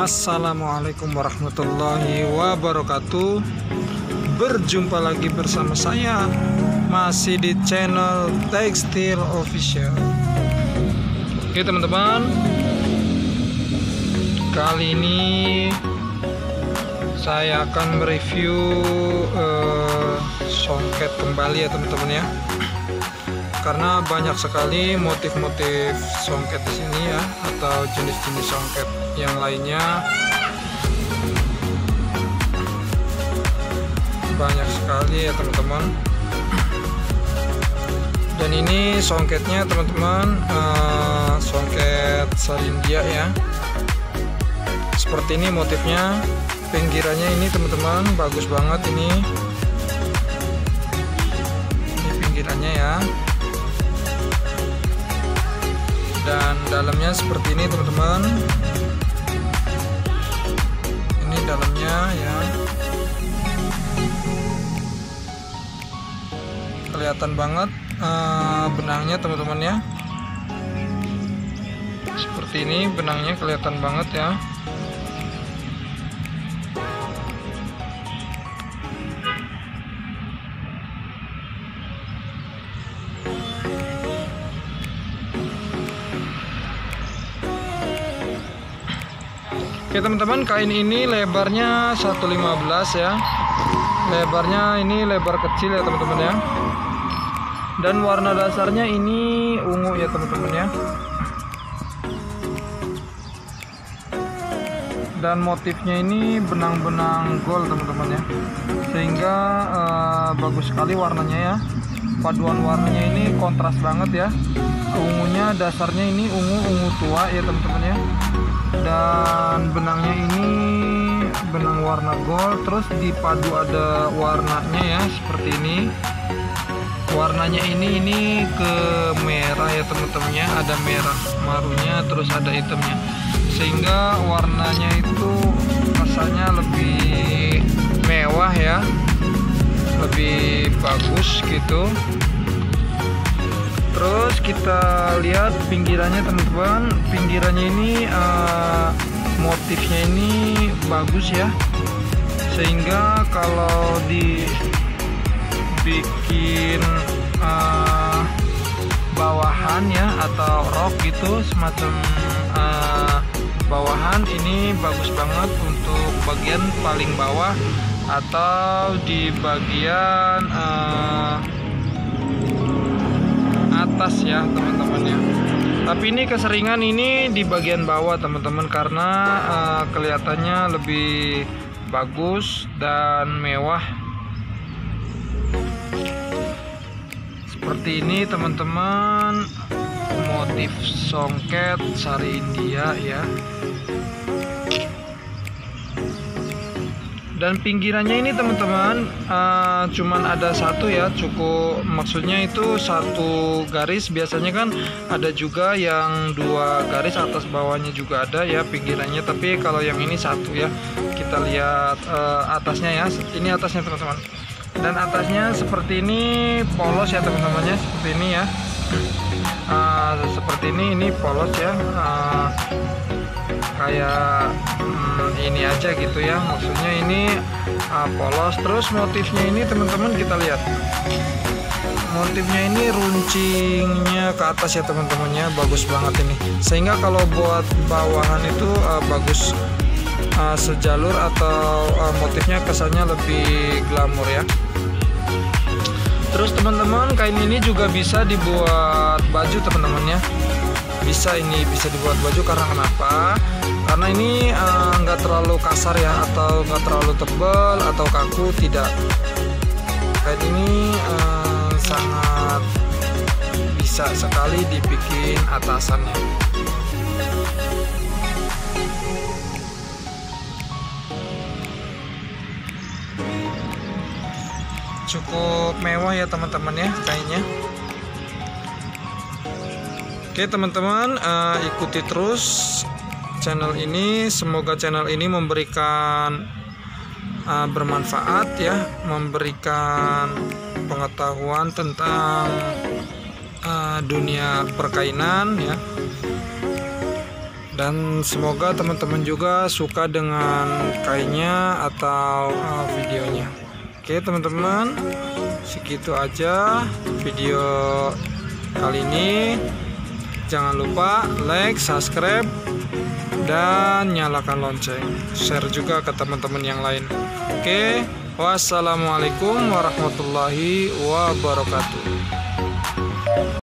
Assalamualaikum warahmatullahi wabarakatuh. Berjumpa lagi bersama saya Masih di channel Tekstil Official. Oke teman-teman. Kali ini Saya akan mereview uh, Songket kembali ya teman-teman ya karena banyak sekali motif-motif songket di sini ya atau jenis-jenis songket yang lainnya. Banyak sekali ya teman-teman. Dan ini songketnya teman-teman uh, songket sarindia ya. Seperti ini motifnya. Pinggirannya ini teman-teman bagus banget ini. Ini pinggirannya ya dan dalamnya seperti ini teman-teman. Ini dalamnya ya. Kelihatan banget uh, benangnya teman-teman ya. Seperti ini benangnya kelihatan banget ya Oke teman-teman kain ini lebarnya 115 ya. Lebarnya ini lebar kecil ya teman-teman ya. Dan warna dasarnya ini ungu ya teman-teman ya. Dan motifnya ini benang-benang gold teman-teman ya. Sehingga uh, bagus sekali warnanya ya. Paduan warnanya ini kontras banget ya. Ungunya dasarnya ini ungu ungu tua ya teman-teman ya dan benangnya ini benang warna gold. Terus dipadu ada warnanya ya seperti ini. Warnanya ini ini ke merah ya teman-temannya. Ada merah marunya terus ada hitamnya. Sehingga warnanya itu rasanya lebih mewah ya. Lebih bagus gitu terus kita lihat pinggirannya teman-teman. Pinggirannya ini uh, motifnya ini bagus ya. Sehingga kalau dibikin uh, bawahan ya atau rok gitu semacam uh, bawahan ini bagus banget untuk bagian paling bawah atau di bagian uh, ya teman-teman ya. Tapi ini keseringan ini di bagian bawah teman-teman karena uh, kelihatannya lebih bagus dan mewah. Seperti ini teman-teman motif songket sari India ya dan pinggirannya ini teman-teman uh, cuman ada satu ya cukup maksudnya itu satu garis. Biasanya kan ada juga yang dua garis atas bawahnya juga ada ya pinggirannya. Tapi kalau yang ini satu ya kita lihat uh, atasnya ya. Ini atasnya teman-teman. Dan atasnya seperti ini polos ya teman-temannya seperti ini ya. Uh, seperti ini ini polos ya. Uh, kayak hmm, ini aja gitu ya. Maksudnya ini uh, polos. Terus motifnya ini teman-teman kita lihat. Motifnya ini runcingnya ke atas ya teman-temannya. Bagus banget ini. Sehingga kalau buat bawahan itu uh, bagus uh, sejalur atau uh, motifnya kesannya lebih glamor ya. Terus teman-teman kain ini juga bisa dibuat baju teman-teman ya bisa ini bisa dibuat baju karena kenapa? Karena ini nggak uh, terlalu kasar ya atau nggak terlalu tebal atau kaku tidak. Kain ini uh, sangat bisa sekali dibikin atasannya. Cukup mewah ya teman-teman ya kainnya Oke teman-teman uh, ikuti terus channel ini. Semoga channel ini memberikan uh, bermanfaat ya memberikan pengetahuan tentang uh, dunia perkainan ya. Dan semoga teman-teman juga suka dengan kainnya atau uh, videonya. Oke teman-teman segitu aja video kali ini jangan lupa like subscribe dan nyalakan lonceng. Share juga ke teman-teman yang lain. Oke wassalamualaikum warahmatullahi wabarakatuh